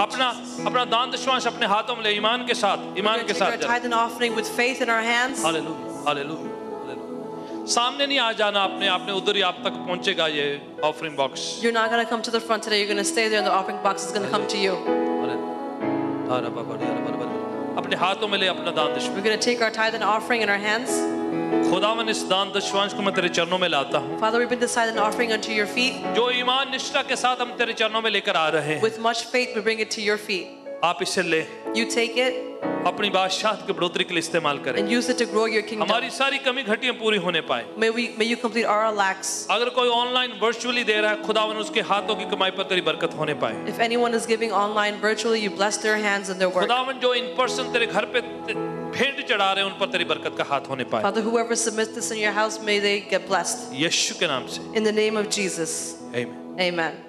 अपना अपना दान दुश्मन अपने हाथों में ले ईमान के साथ ईमान के साथ सामने नहीं आ जाना आपने आपने उधर ही आप तक पहुंचेगा ये offering box you not gonna come to the front today you gonna stay there and the offering box is gonna come to you hallelujah हा अपने हाथों में ले अपना दान दुश्मन we gonna take our tithe and offering in our hands खुदावन इस दान दशवांश को मैं तेरे चरणों में लाता हूँ Father, we bring this and offering unto your feet. जो ईमान निष्ठा के साथ हम तेरे चरणों में लेकर आ रहे हैं With much faith, we bring it to your feet. आप इसे ले You take it अपनी बादशाह के बढ़ोतरी के लिए इस्तेमाल करें and use it to grow your kingdom. हमारी सारी कमी घटियाँ पूरी होने पाए May we, may you complete our lacks. अगर कोई ऑनलाइन वर्चुअली दे रहा है खुदावन उसके हाथों की कमाई पर तेरी बरकत होने पाए If anyone is giving online virtually, you bless their hands and their work. खुदावन जो इन पर्सन तेरे घर पे ते- भेंट चढ़ा रहे हैं उन पर तेरी बरकत का हाथ होने पाए Father, whoever submits this in your house, may they get blessed. यीशु के नाम से In the name of Jesus. आमीन Amen.